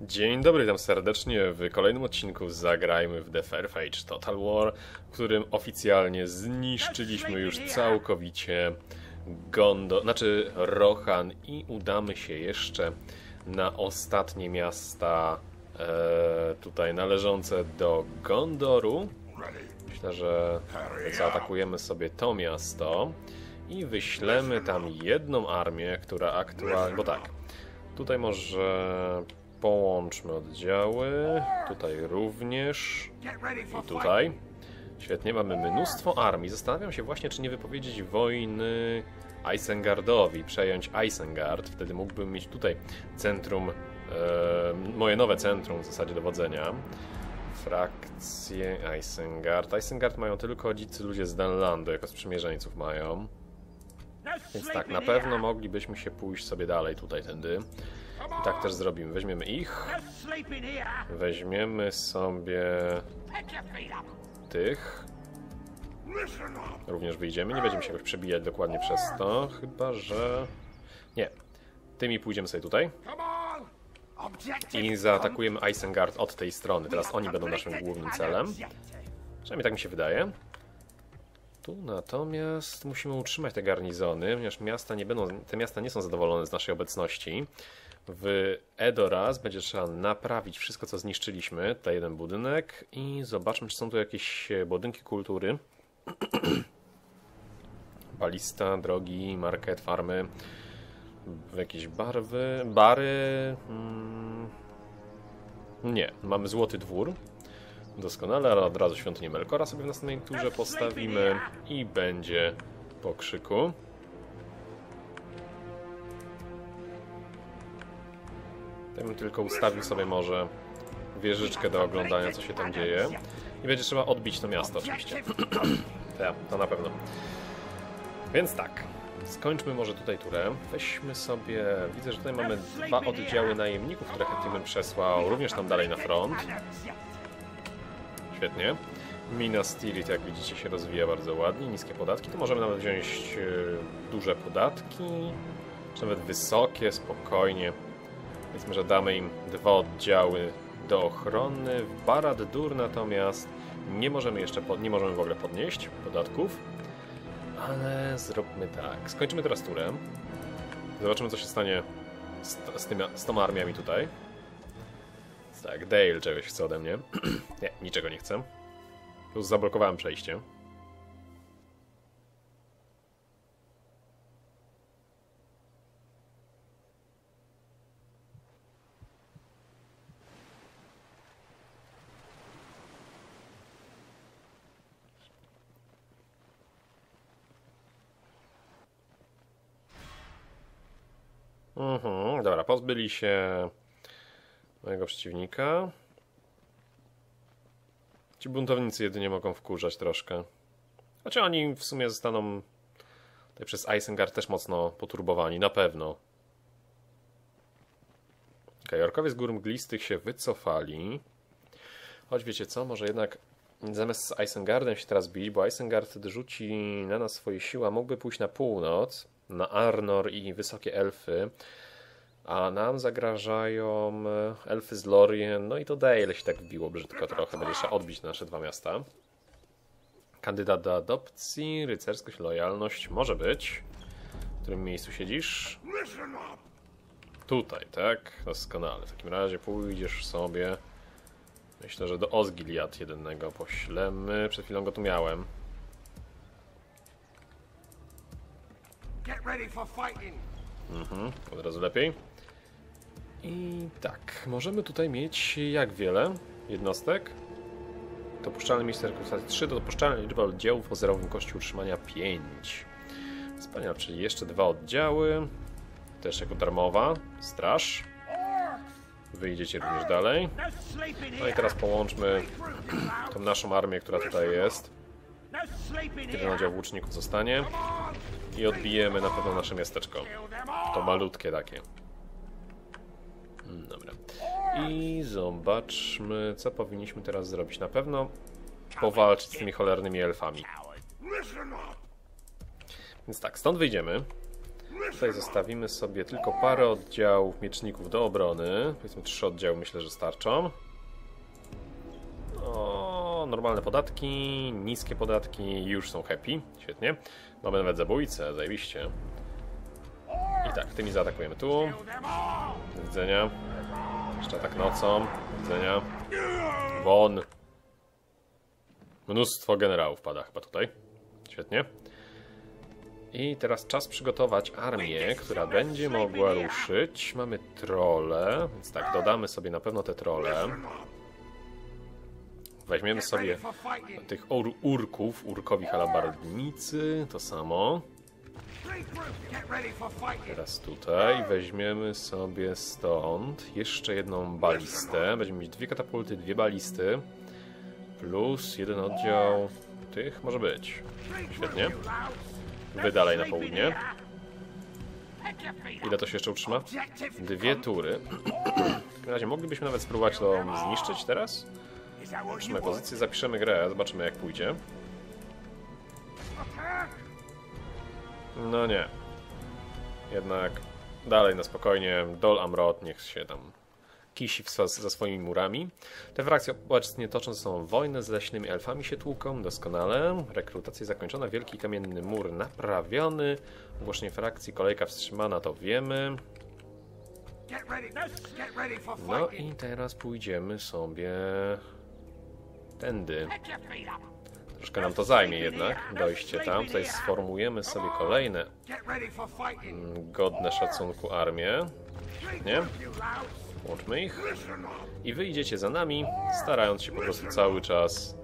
Dzień dobry, witam serdecznie w kolejnym odcinku Zagrajmy w The Fairphage Total War, w którym oficjalnie zniszczyliśmy już całkowicie Gondo, znaczy Rohan i udamy się jeszcze na ostatnie miasta e, tutaj należące do Gondoru. Myślę, że zaatakujemy sobie to miasto i wyślemy tam jedną armię, która aktualnie... bo tak, tutaj może Połączmy oddziały. Tutaj również. I tutaj. Świetnie, mamy mnóstwo armii. Zastanawiam się właśnie, czy nie wypowiedzieć wojny Isengardowi, przejąć Isengard. Wtedy mógłbym mieć tutaj centrum, e, moje nowe centrum w zasadzie dowodzenia. Frakcje Isengard. Isengard mają tylko dzicy ludzie z Danlandu, jako sprzymierzeńców mają. Więc tak, na pewno moglibyśmy się pójść sobie dalej tutaj tędy. I tak też zrobimy. Weźmiemy ich. Weźmiemy sobie tych. Również wyjdziemy. Nie będziemy się jakoś przebijać dokładnie przez to. Chyba, że... Nie. Tymi pójdziemy sobie tutaj. I zaatakujemy Isengard od tej strony. Teraz oni będą naszym głównym celem. Przynajmniej tak mi się wydaje. Tu natomiast musimy utrzymać te garnizony, ponieważ miasta nie będą, te miasta nie są zadowolone z naszej obecności. W Edoras będzie trzeba naprawić wszystko, co zniszczyliśmy. Tutaj jeden budynek i zobaczmy, czy są tu jakieś budynki kultury. Balista, drogi, market, farmy, jakieś barwy, bary. Hmm. Nie, mamy złoty dwór. Doskonale, ale od razu świątynię Melkora sobie w następnej turze postawimy i będzie po krzyku. Ja bym tylko ustawił sobie może wieżyczkę do oglądania, co się tam dzieje. I będzie trzeba odbić to miasto oczywiście. ja, to na pewno. Więc tak, skończmy może tutaj turę. Weźmy sobie... Widzę, że tutaj mamy dwa oddziały najemników, które bym przesłał również tam dalej na front. Świetnie. Mina Stilit, jak widzicie, się rozwija bardzo ładnie. Niskie podatki. Tu możemy nawet wziąć e, duże podatki, czy nawet wysokie, spokojnie. Powiedzmy, że damy im dwa oddziały do ochrony. Barad-dur natomiast nie możemy jeszcze, nie możemy w ogóle podnieść podatków. Ale zróbmy tak. Skończymy teraz turę. Zobaczymy, co się stanie z, z, tymi, z tą armiami tutaj. Tak, Dale czegoś chce ode mnie. nie, niczego nie chcę. Już zablokowałem przejście. Mhm, dobra, pozbyli się mojego przeciwnika. Ci buntownicy jedynie mogą wkurzać troszkę. Znaczy oni w sumie zostaną tutaj przez Isengard też mocno poturbowani, na pewno. Okay, orkowie z gór mglistych się wycofali. Choć wiecie co, może jednak zamiast z Isengardem się teraz bić, bo Isengard rzuci na nas swoje siły, a mógłby pójść na północ, na Arnor i wysokie elfy a nam zagrażają e, elfy z Lorien, no i to Dale się tak wbiło brzydko trochę, będzie trzeba odbić nasze dwa miasta. Kandydat do adopcji, rycerskość, lojalność, może być. W którym miejscu siedzisz? Tutaj, tak? Doskonale. W takim razie pójdziesz sobie. Myślę, że do Osgiliad jednego poślemy. Przed chwilą go tu miałem. Mhm, od razu lepiej. I tak, możemy tutaj mieć jak wiele jednostek? Dopuszczalne miejsce rekrutacji 3, dopuszczalna liczba oddziałów o zerowym koszcie utrzymania 5. Wspaniale, czyli jeszcze dwa oddziały. Też jako darmowa. Straż. Wyjdziecie również dalej. No i teraz połączmy tą naszą armię, która tutaj jest. Jeden oddział włóczników zostanie. I odbijemy na pewno nasze miasteczko. To malutkie takie. Dobra. I zobaczmy, co powinniśmy teraz zrobić. Na pewno powalczyć z tymi cholernymi elfami. Więc tak, stąd wyjdziemy. Tutaj zostawimy sobie tylko parę oddziałów mieczników do obrony. Powiedzmy trzy oddziały myślę, że starczą. O, normalne podatki, niskie podatki, już są happy. Świetnie. Mamy nawet zabójcę, zajebiście. I tak, tymi zaatakujemy tu. Do widzenia. Jeszcze atak nocą. Do widzenia. Won. Mnóstwo generałów pada chyba tutaj. Świetnie. I teraz czas przygotować armię, która będzie mogła ruszyć. Mamy trole, więc tak, dodamy sobie na pewno te trole. Weźmiemy sobie tych ur urków, urkowi halabardnicy, to samo. Teraz tutaj weźmiemy sobie stąd jeszcze jedną balistę. Będziemy mieć dwie katapulty, dwie balisty. Plus jeden oddział tych może być. Świetnie. Wy dalej na południe. Ile to się jeszcze utrzyma? Dwie tury. W takim razie moglibyśmy nawet spróbować to zniszczyć teraz. Trzymaj pozycję, zapiszemy grę, zobaczymy jak pójdzie. No nie. Jednak dalej na spokojnie. Dol Amrot niech się tam kisi za swoimi murami. Te frakcje obecnie toczą ze sobą wojnę z leśnymi elfami się tłuką doskonale. Rekrutacja zakończona, wielki kamienny mur naprawiony. Ogłoszenie frakcji, kolejka wstrzymana, to wiemy. No i teraz pójdziemy sobie tędy. Troszkę nam to zajmie jednak, dojście tam. Tutaj sformujemy sobie kolejne mm, godne szacunku armie. Nie? Łączmy ich. I wyjdziecie za nami, starając się po prostu cały czas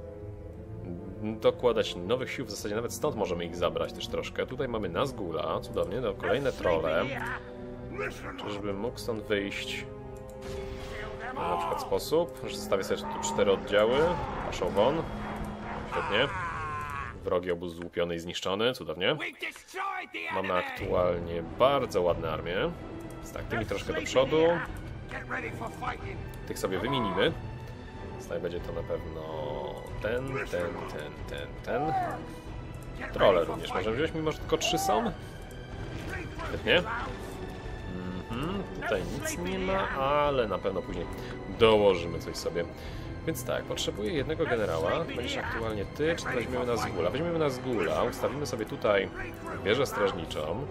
dokładać nowych sił. W zasadzie nawet stąd możemy ich zabrać też troszkę. Tutaj mamy Nazgula, cudownie, no kolejne trole. Czyżbym mógł stąd wyjść na przykład sposób, że zostawię sobie tu cztery oddziały. Paszą won. Świetnie. Wrogi obóz złupiony i zniszczony, cudownie. Mamy aktualnie bardzo ładne armię. Z tak, tymi troszkę do przodu. Tych sobie wymienimy. Tutaj będzie to na pewno ten, ten, ten, ten, ten. Trole również możemy wziąć, mimo że tylko trzy są. Świetnie. Tutaj nic nie ma, ale na pewno później dołożymy coś sobie. Więc tak, potrzebuję jednego generała. Będziesz aktualnie ty, czy weźmiemy na zgula? Weźmiemy na zgula, ustawimy sobie tutaj wieżę strażniczą.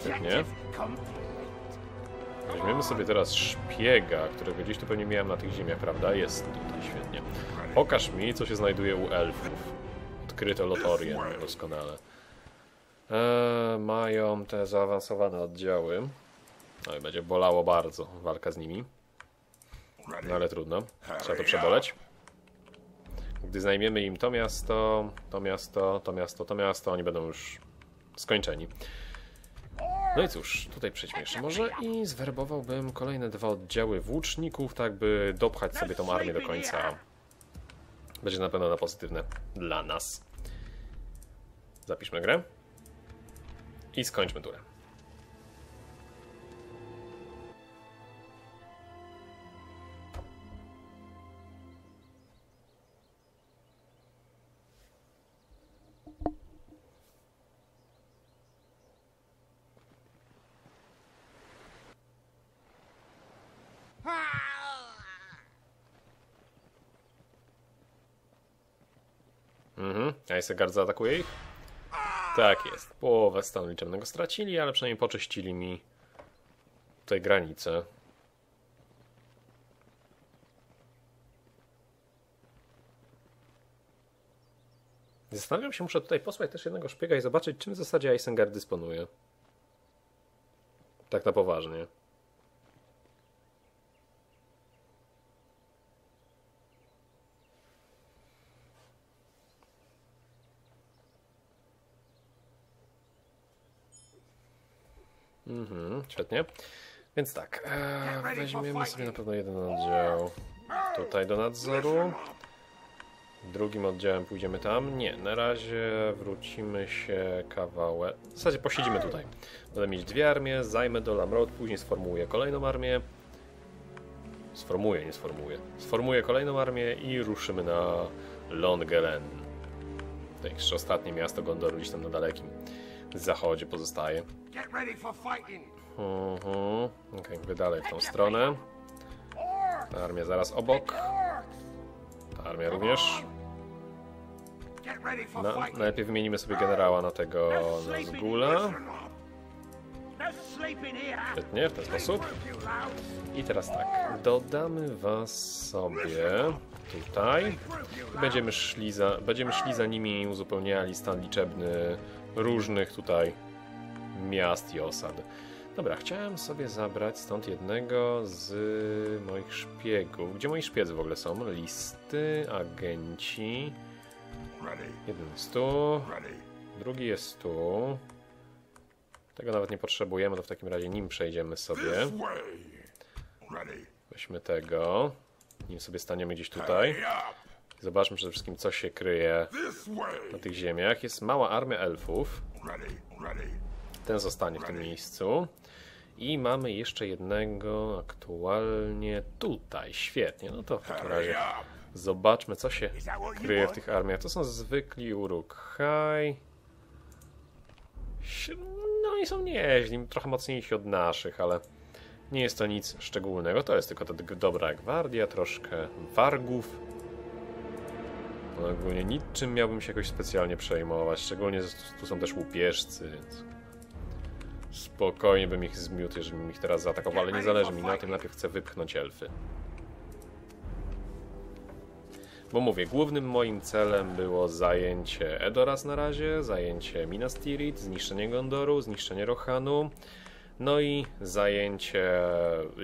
Świetnie. Weźmiemy sobie teraz szpiega, którego gdzieś tu pewnie miałem na tych ziemiach, prawda? Jest tutaj, świetnie. Pokaż mi, co się znajduje u elfów. Odkryto Lotorię doskonale. Eee, mają te zaawansowane oddziały. No i będzie bolało bardzo walka z nimi. No ale trudno. Trzeba to przeboleć. Gdy zajmiemy im to miasto, to miasto, to miasto, to miasto, oni będą już skończeni. No i cóż, tutaj przejdźmy jeszcze może i zwerbowałbym kolejne dwa oddziały włóczników, tak by dopchać sobie tą armię do końca. Będzie na pewno na pozytywne dla nas. Zapiszmy grę i skończmy turę. Isengard zaatakuje ich? Tak jest. Połowę stanu liczebnego stracili, ale przynajmniej poczyścili mi tutaj granicę. Zastanawiam się, muszę tutaj posłać też jednego szpiega i zobaczyć, czym w zasadzie Isengard dysponuje. Tak na poważnie. Mhm, świetnie. Więc tak, e, weźmiemy sobie na pewno jeden oddział tutaj do nadzoru. Drugim oddziałem pójdziemy tam. Nie, na razie wrócimy się kawałek. W zasadzie posiedzimy tutaj. Będę mieć dwie armie, zajmę do Lamrod, później sformułuję kolejną armię. Sformułuję, nie sformułuję. Sformułuję kolejną armię i ruszymy na Longelen. To jeszcze ostatnie miasto Gondoru, gdzieś tam na dalekim. Zachodzie pozostaje. Mhm. Okej, wy dalej w tą stronę. Ta armia zaraz obok. Ta armia również. Na, fighting. najpierw wymienimy sobie generała na tego No. No sleeping here. Świetnie, w ten sposób. I teraz tak, dodamy was sobie tutaj. I będziemy szli za, będziemy szli za nimi i uzupełniali stan liczebny różnych tutaj miast i osad. Dobra, chciałem sobie zabrać stąd jednego z moich szpiegów. Gdzie moi szpiedzy w ogóle są? Listy, agenci. Jeden jest tu, drugi jest tu. Tego nawet nie potrzebujemy, to w takim razie nim przejdziemy sobie. Weźmy tego. Nim sobie staniemy gdzieś tutaj. Zobaczmy przede wszystkim, co się kryje na tych ziemiach. Jest mała armia elfów. Ten zostanie w tym miejscu. I mamy jeszcze jednego aktualnie tutaj. Świetnie. No to w takim razie zobaczmy, co się kryje w tych armiach. To są zwykli Uruk-hai. Si- No i są nieźli, trochę mocniejsi od naszych, ale nie jest to nic szczególnego. To jest tylko ta dobra gwardia, troszkę wargów. No, ogólnie niczym miałbym się jakoś specjalnie przejmować, szczególnie, tu są też łupieżcy, więc spokojnie bym ich zmiótł, jeżeli bym ich teraz zaatakował, ale nie zależy mi na tym, najpierw chcę wypchnąć elfy. Bo mówię, głównym moim celem było zajęcie Edoras na razie, zajęcie Minas Tirith, zniszczenie Gondoru, zniszczenie Rohanu, no i zajęcie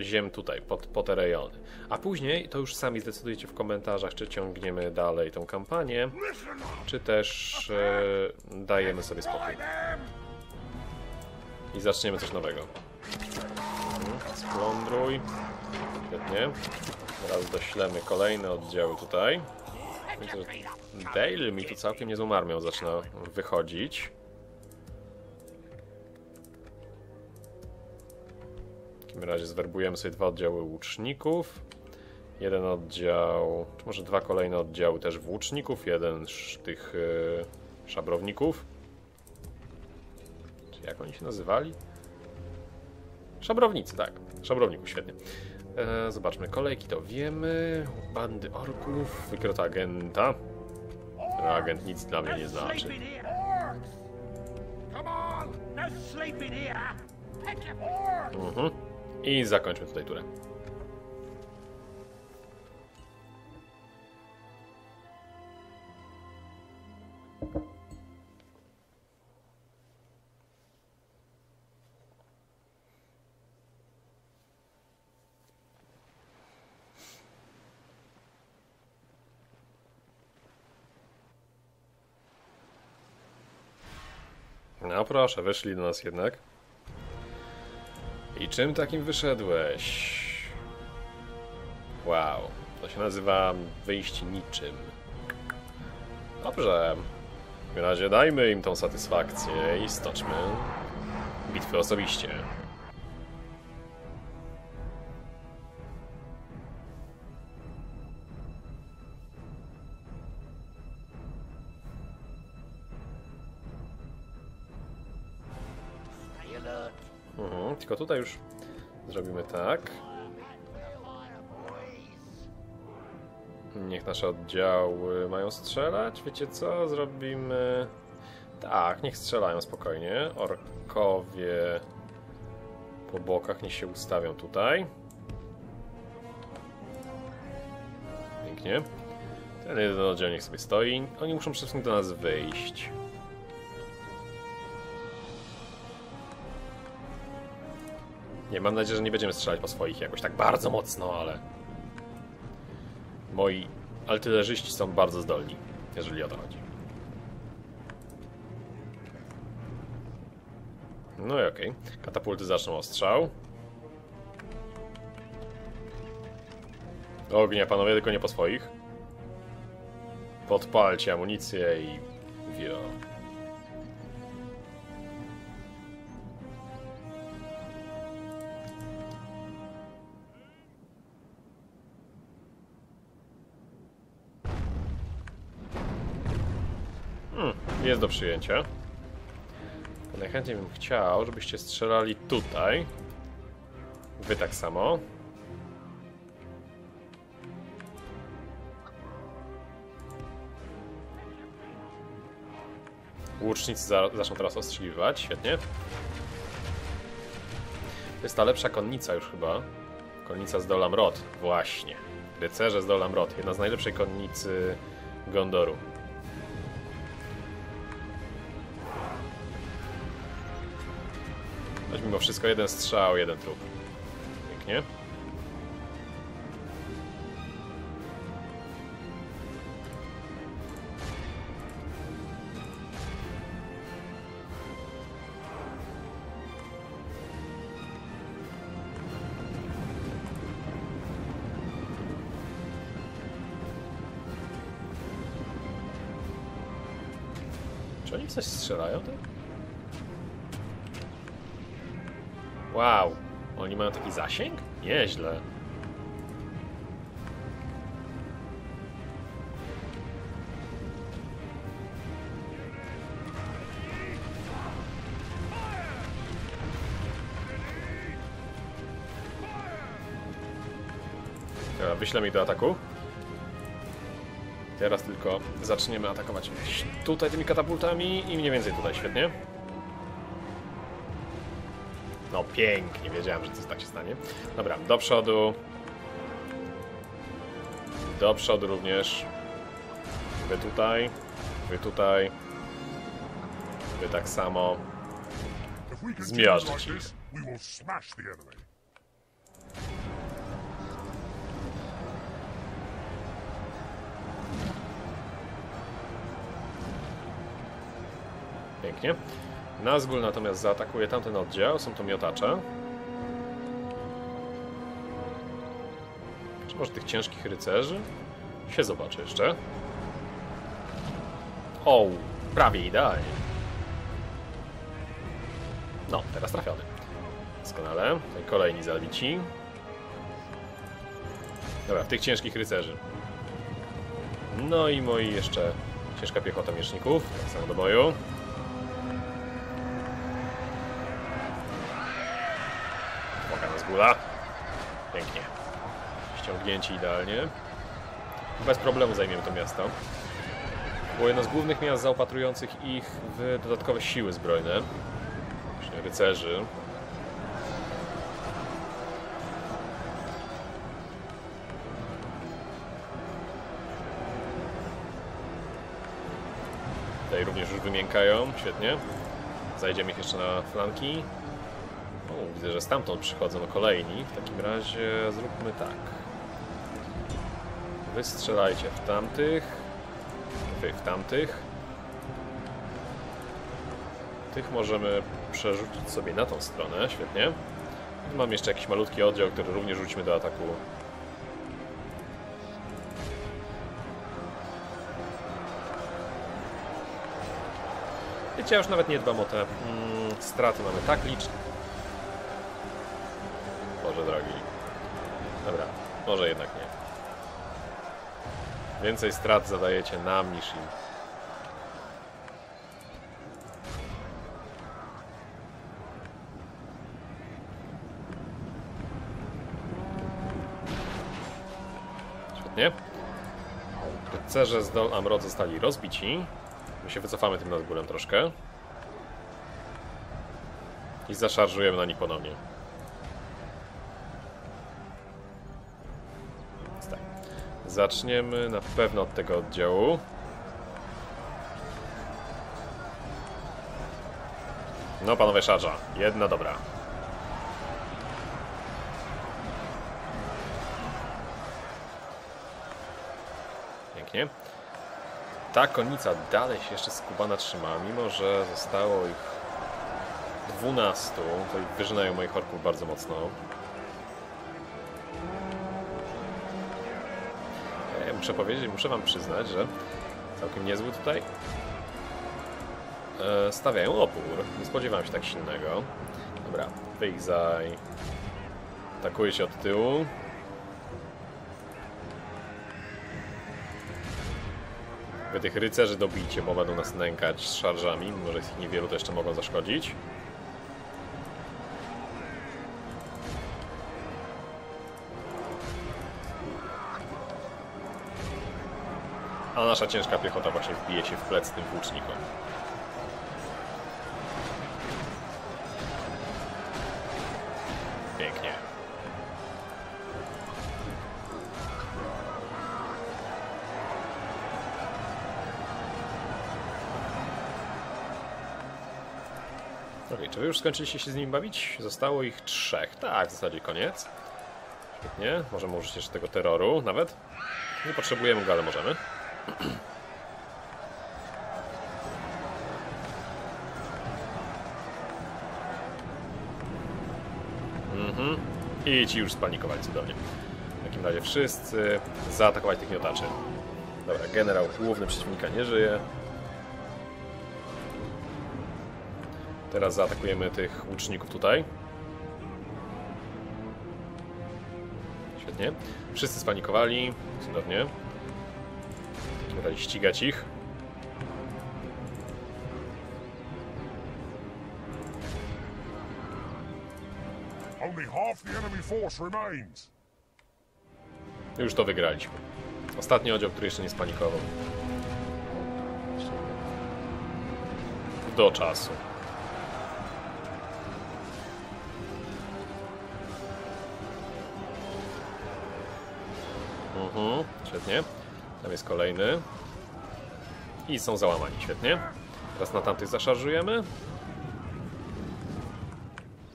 ziem tutaj, po, po te rejony. A później to już sami zdecydujecie w komentarzach, czy ciągniemy dalej tą kampanię, czy też e, dajemy sobie spokój i zaczniemy coś nowego. Mhm, Splądruj. Świetnie. Teraz doślemy kolejne oddziały tutaj. Dale mi tu całkiem niezłą armią zaczyna wychodzić. Takim razie zwerbujemy sobie dwa oddziały łuczników. Jeden oddział, czy może dwa kolejne oddziały też włóczników, jeden z tych e, szabrowników. Czy jak oni się nazywali? Szabrownicy, tak. Szabrowników, świetnie. E, zobaczmy, kolejki to wiemy. Bandy orków, wykrota agenta. Ten agent nic dla mnie nie znaczy. No. Mhm. I zakończmy tutaj turę. No proszę, wyszli do nas jednak. Czym takim wyszedłeś? Wow, to się nazywa wyjść niczym. Dobrze. W razie dajmy im tą satysfakcję i stoczmy bitwy osobiście. Tylko tutaj już zrobimy tak. Niech nasze oddziały mają strzelać. Wiecie co? Zrobimy. Tak, niech strzelają spokojnie. Orkowie po bokach niech się ustawią tutaj. Pięknie. Ten jeden oddział niech sobie stoi. Oni muszą przede wszystkim do nas wyjść. Nie, mam nadzieję, że nie będziemy strzelać po swoich jakoś tak bardzo mocno, ale... Moi artylerzyści są bardzo zdolni, jeżeli o to chodzi. No i okej. Katapulty zaczną ostrzał. Ognia, panowie, tylko nie po swoich. Podpalcie amunicję i... Wio. Do przyjęcia. Najchętniej bym chciał, żebyście strzelali tutaj. Wy tak samo. Łucznicy za zaczną teraz ostrzeliwać, świetnie. To jest ta lepsza konnica już chyba. Konnica z Dolamrot, właśnie. Rycerze z Dolamrot, jedna z najlepszej konnicy Gondoru. Choć mimo wszystko jeden strzał, jeden trup. Pięknie. Czy oni coś strzelają tak? Wow, oni mają taki zasięg? Nieźle. Wyślemy ich do ataku. Teraz tylko zaczniemy atakować tutaj tymi katapultami i mniej więcej tutaj, świetnie. No pięknie, wiedziałem, że coś tak się stanie. Dobra, do przodu. Do przodu również. Wy tutaj. Wy tutaj. Wy tak samo. Zmiażdżyć. Pięknie. Nazgul natomiast zaatakuje tamten oddział, są to miotacze. Czy może tych ciężkich rycerzy? Się zobaczy jeszcze. O, prawie idealnie. No, teraz trafiony. Doskonale. Tutaj kolejni zabici. Dobra, tych ciężkich rycerzy. No i moi jeszcze ciężka piechota mieczników. Tak samo do boju. Góra. Pięknie. Ściągnięci idealnie. Bez problemu zajmiemy to miasto. Było jedno z głównych miast zaopatrujących ich w dodatkowe siły zbrojne. Właśnie rycerzy. Tutaj również już wymiękają, świetnie. Zajdziemy ich jeszcze na flanki. Widzę, że stamtąd przychodzą kolejni. W takim razie zróbmy tak. Wy strzelajcie w tamtych. Wy w tamtych. Tych możemy przerzucić sobie na tą stronę, świetnie. Mam jeszcze jakiś malutki oddział, który również rzucimy do ataku. Wiecie, ja już nawet nie dbam o te mm, straty, mamy tak liczne. Boże drogi. Dobra, może jednak nie. Więcej strat zadajecie nam niż im. Świetnie. Rycerze z Dol Amrod zostali rozbici. My się wycofamy tym nadgórem troszkę. I zaszarżujemy na nich ponownie. Zaczniemy na pewno od tego oddziału. No panowie szarża. Jedna dobra. Pięknie. Ta konnica dalej się jeszcze skubana trzyma, mimo że zostało ich 12, to wyżynają moich orków bardzo mocno. Muszę powiedzieć, muszę wam przyznać, że całkiem niezły tutaj e, stawiają opór. Nie spodziewałem się tak silnego. Dobra, wy ich zaj... Atakuje się od tyłu. Wy tych rycerzy dobijcie, bo będą nas nękać z szarżami. Mimo, że ich niewielu, to jeszcze mogą zaszkodzić. A nasza ciężka piechota właśnie wbije się w plec tym włócznikom. Pięknie. Okej, czy wy już skończyliście się z nimi bawić? Zostało ich trzech. Tak, w zasadzie koniec. Świetnie. Możemy użyć jeszcze tego terroru nawet. Nie potrzebujemy go, ale możemy. Mhm. I ci już spanikowali cudownie. W takim razie wszyscy zaatakować tych miotaczy. Dobra, generał główny przeciwnika nie żyje. Teraz zaatakujemy tych łuczników tutaj. Świetnie. Wszyscy spanikowali. Cudownie. Razie ścigać ich. Już to wygraliśmy. Ostatni oddział, który jeszcze nie spanikował. Do czasu. Mhm, świetnie. Tam jest kolejny. I są załamani, świetnie. Teraz na tamtych zaszarżujemy.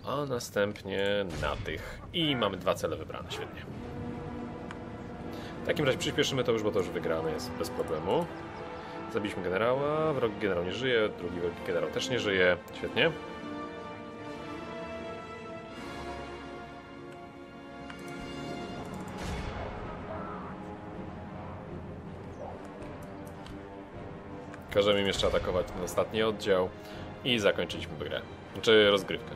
A następnie na tych. I mamy dwa cele wybrane, świetnie. W takim razie przyspieszymy to już, bo to już wygrane jest bez problemu. Zabiliśmy generała, wrogi generał nie żyje, drugi wrogi generał też nie żyje. Świetnie. Każemy im jeszcze atakować ten ostatni oddział i zakończyliśmy grę. Znaczy rozgrywkę.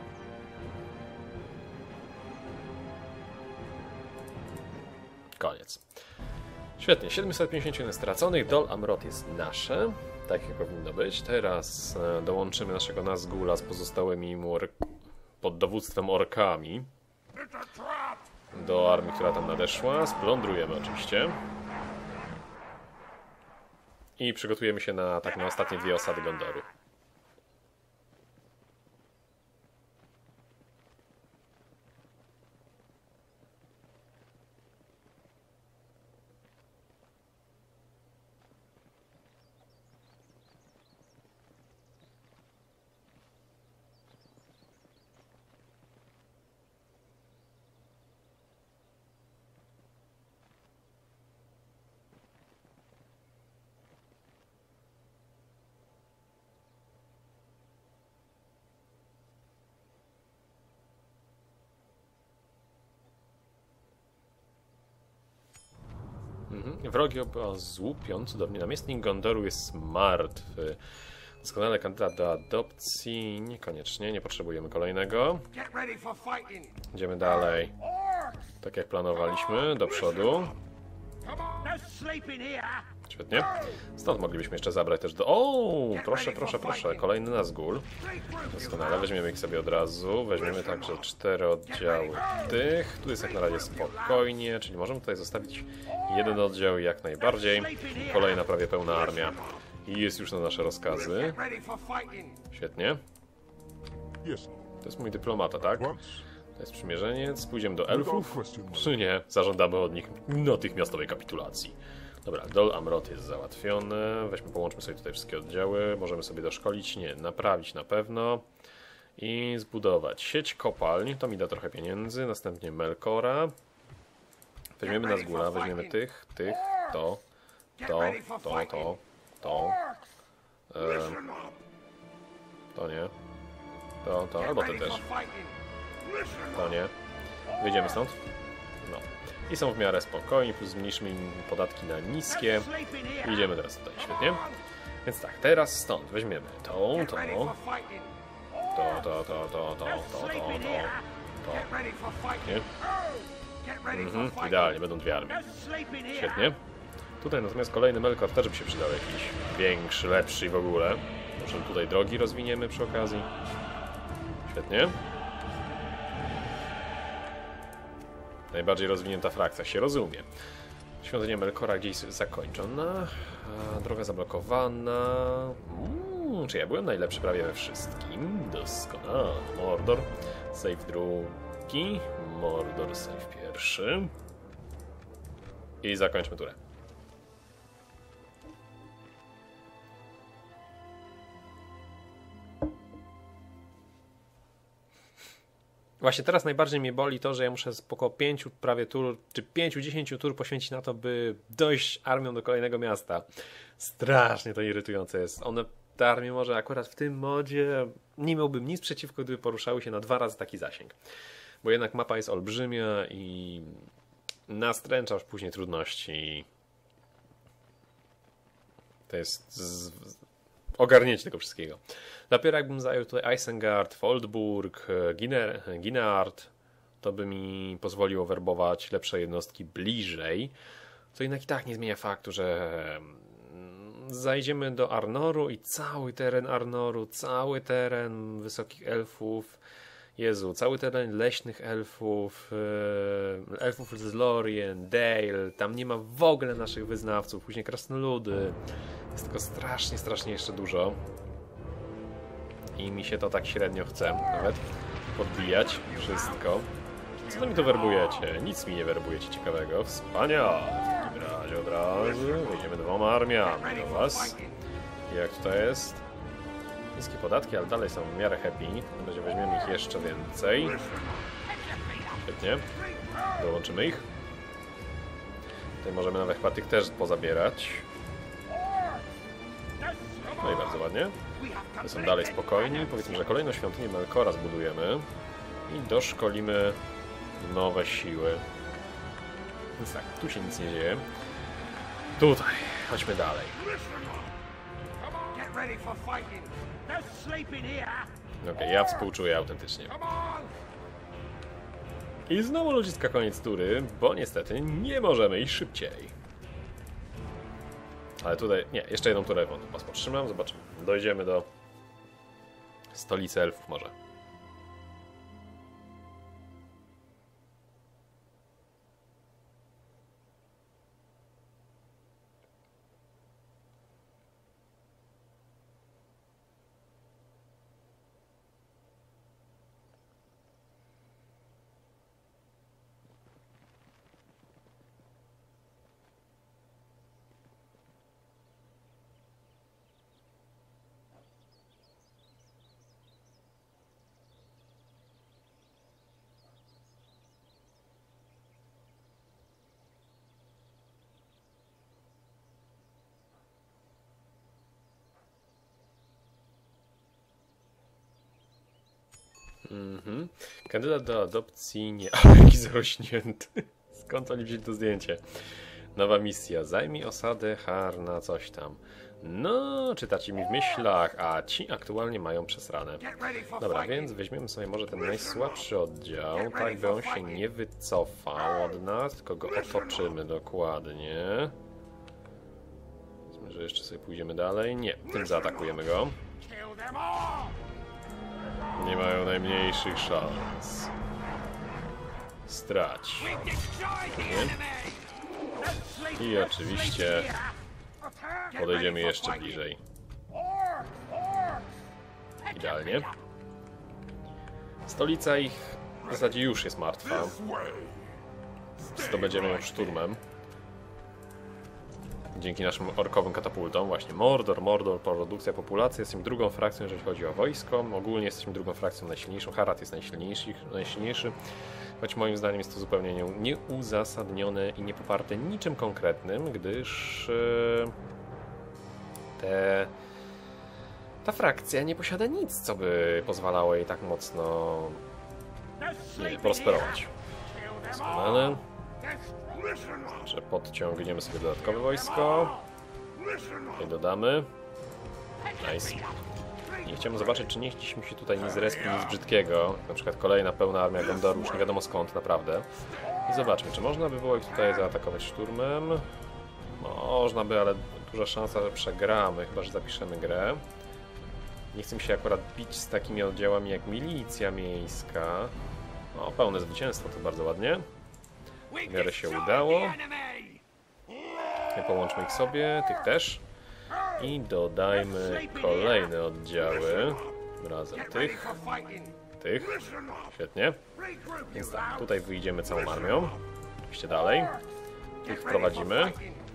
Koniec. Świetnie, 751 straconych, Dol Amrot jest nasze, tak jak powinno być. Teraz e, dołączymy naszego Nazgula z pozostałymi pod dowództwem orkami do armii, która tam nadeszła. Splądrujemy oczywiście. I przygotujemy się na tak na ostatnie dwie osady Gondoru. Mhm. Wrogi złupią, cudownie. Namiestnik Gondoru jest martwy. Doskonały kandydat do adopcji. Niekoniecznie, nie potrzebujemy kolejnego. Idziemy dalej. Tak jak planowaliśmy, do przodu. Świetnie. Stąd moglibyśmy jeszcze zabrać też do... O, proszę, proszę, proszę. Kolejny Nazgul. Doskonale, weźmiemy ich sobie od razu. Weźmiemy także cztery oddziały tych. Tu jest jak na razie spokojnie, czyli możemy tutaj zostawić jeden oddział jak najbardziej. Kolejna prawie pełna armia. I jest już na nasze rozkazy. Świetnie. To jest mój dyplomata, tak? To jest przymierzeniec. Pójdziemy do elfów. Czy nie? Zażądamy od nich natychmiastowej kapitulacji. Dobra, Dol Amrot jest załatwiony. Weźmy, połączmy sobie tutaj wszystkie oddziały. Możemy sobie doszkolić, nie, naprawić na pewno. I zbudować sieć kopalń. To mi da trochę pieniędzy. Następnie Melkora. Weźmiemy na zgóra, weźmiemy tych, tych, to, to, to, to, to, Listen up! to nie, to, to, albo to Ready też. To nie. Wyjdziemy stąd. Są w miarę spokojni, plus zmniejszymy im podatki na niskie. idziemy teraz tutaj, świetnie. Więc tak, teraz stąd weźmiemy tą, tą, to, to, to, to, to, to, to, to, to. Mhm, idealnie, będą dwie armie. Świetnie. Tutaj natomiast kolejny Melkor też by się przydał jakiś większy, lepszy i w ogóle. Może tutaj drogi rozwiniemy przy okazji. Świetnie. Najbardziej rozwinięta frakcja się rozumie. Świątynia Melkora gdzieś zakończona. Droga zablokowana. Mm, czy ja byłem najlepszy prawie we wszystkim? Doskonale. Mordor. Save drugi. Mordor save pierwszy. I zakończmy turę. Właśnie teraz najbardziej mnie boli to, że ja muszę około 5 prawie tur, czy 5-10 tur poświęcić na to, by dojść armią do kolejnego miasta. Strasznie to irytujące jest. One, ta armia może akurat w tym modzie nie miałbym nic przeciwko, gdyby poruszały się na dwa razy taki zasięg. Bo jednak mapa jest olbrzymia i nastręcza już później trudności. To jest ogarnięcie tego wszystkiego. Dopiero jakbym zajął tutaj Isengard, Foldburg, Gine, Gineard, to by mi pozwoliło werbować lepsze jednostki bliżej. Co jednak i tak nie zmienia faktu, że mm, zajdziemy do Arnoru i cały teren Arnoru, cały teren wysokich elfów, Jezu, cały teren leśnych elfów, e, elfów z Lorien, Dale, tam nie ma w ogóle naszych wyznawców, później krasnoludy, jest tylko strasznie, strasznie jeszcze dużo. I mi się to tak średnio chce nawet podbijać wszystko. Co to mi tu werbujecie? Nic mi nie werbujecie ciekawego. Wspaniale! W takim razie od razu wejdziemy dwoma armiami do was. Jak to jest? Niskie podatki, ale dalej są w miarę happy. Razie weźmiemy ich jeszcze więcej. Świetnie. Dołączymy ich. Tutaj możemy nawet chyba tych też pozabierać. No i bardzo ładnie. To są dalej spokojni. Powiedzmy, że kolejną świątynię Melkora zbudujemy i doszkolimy nowe siły. Więc tak, tu się nic nie dzieje. Tutaj, chodźmy dalej. Okej, ja współczuję autentycznie. I znowu ludziska koniec tury, bo niestety nie możemy iść szybciej. Ale tutaj, nie, jeszcze jedną turę was podtrzymam, zobaczymy. Dojdziemy do stolicy elfów może. Mhm. Kandydat do adopcji nie. Ale jaki zarośnięty. Skąd oni wzięli to zdjęcie? Nowa misja. Zajmij osadę Harna, coś tam. No, czytacie mi w myślach, a ci aktualnie mają przesrane. Dobra, więc weźmiemy sobie może ten najsłabszy oddział, tak by on się nie wycofał od nas, tylko go otoczymy dokładnie. Powiedzmy, że jeszcze sobie pójdziemy dalej. Nie, tym zaatakujemy go. Nie mają najmniejszych szans. Strać. Nie? I oczywiście podejdziemy jeszcze bliżej. Idealnie. Stolica ich w zasadzie już jest martwa. Zdobędziemy ją szturmem. Dzięki naszym orkowym katapultom. Właśnie Mordor, Mordor, produkcja, populacja. Jesteśmy drugą frakcją, jeżeli chodzi o wojsko. Ogólnie jesteśmy drugą frakcją najsilniejszą. Harad jest najsilniejszy, najsilniejszy. Choć moim zdaniem jest to zupełnie nie- nieuzasadnione i nie poparte niczym konkretnym, gdyż e, te, ta frakcja nie posiada nic, co by pozwalało jej tak mocno No nie, prosperować. Doskonale. Że podciągniemy sobie dodatkowe wojsko i dodamy. Nice. I chciałbym zobaczyć, czy nie mi się tutaj nie zrespi nic brzydkiego. Na przykład kolejna pełna armia Gondoru, już nie wiadomo skąd naprawdę. I zobaczmy, czy można by było ich tutaj zaatakować szturmem. Można by, ale duża szansa, że przegramy, chyba że zapiszemy grę. Nie chcę się akurat bić z takimi oddziałami jak milicja miejska. O, pełne zwycięstwo, to bardzo ładnie. W miarę się udało. Połączmy ich sobie, tych też. I dodajmy kolejne oddziały. Razem tych, tych. Świetnie. Więc tak, tutaj wyjdziemy całą armią. Oczywiście dalej. Tych wprowadzimy.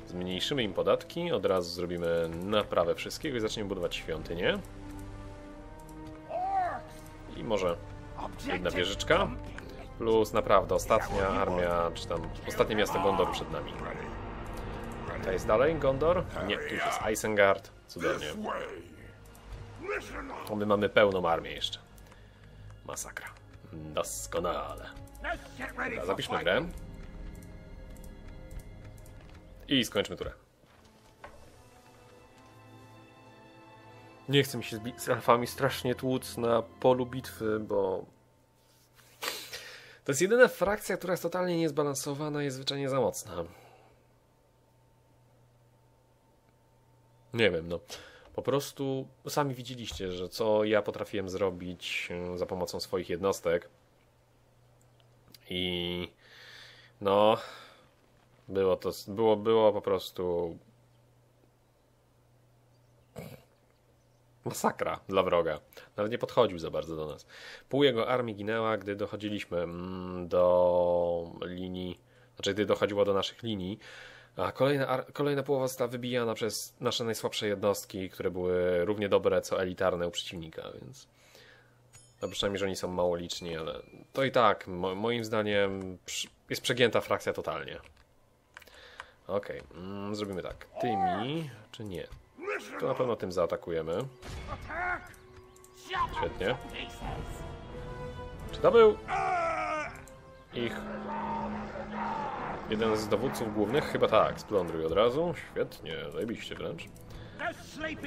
Zmniejszymy im podatki, od razu zrobimy naprawę wszystkiego i zaczniemy budować świątynię. I może jedna wieżyczka. Plus naprawdę ostatnia armia, czy tam ostatnie miasto Gondoru przed nami. To jest dalej Gondor? Nie, tu jest Isengard. Cudownie. To my mamy pełną armię jeszcze. Masakra. Doskonale. Dobra, zapiszmy grę. I skończmy turę. Nie chcę mi się z, z elfami strasznie tłuc na polu bitwy, bo... To jest jedyna frakcja, która jest totalnie niezbalansowana i jest zwyczajnie za mocna. Nie wiem, no. Po prostu sami widzieliście, że co ja potrafiłem zrobić e, za pomocą swoich jednostek. I no było to było było po prostu masakra dla wroga. Nawet nie podchodził za bardzo do nas. Pół jego armii ginęła, gdy dochodziliśmy mm, do linii, znaczy gdy dochodziło do naszych linii. A kolejna, kolejna połowa została wybijana przez nasze najsłabsze jednostki, które były równie dobre co elitarne u przeciwnika, więc. No przynajmniej, że oni są mało liczni, ale to i tak, mo- moim zdaniem, jest przegięta frakcja totalnie. Okej, mm, zrobimy tak. Tymi, czy nie? To na pewno tym zaatakujemy. Świetnie. Czy to był ich jeden z dowódców głównych? Chyba tak, splądruj od razu. Świetnie, zajebiście wręcz.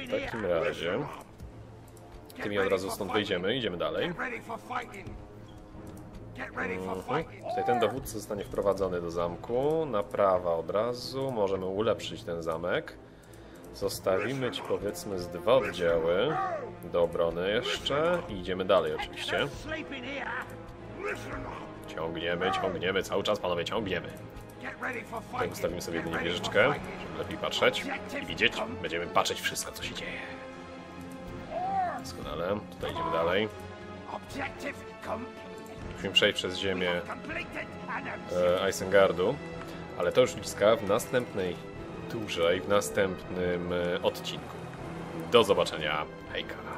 W takim razie tymi od razu stąd wyjdziemy, idziemy dalej. Mhm. Tutaj ten dowódca zostanie wprowadzony do zamku. Naprawa od razu. Możemy ulepszyć ten zamek. Zostawimy ci powiedzmy z dwa oddziały do obrony jeszcze i idziemy dalej oczywiście. Ciągniemy, ciągniemy, cały czas panowie ciągniemy. Tutaj ustawimy sobie jedynie wieżyczkę, żeby lepiej patrzeć i widzieć. Będziemy patrzeć wszystko co się dzieje. Doskonale, tutaj idziemy dalej. Musimy przejść przez ziemię e, Isengardu, ale to już bliska w następnej i w następnym e, odcinku. Do zobaczenia, hejka!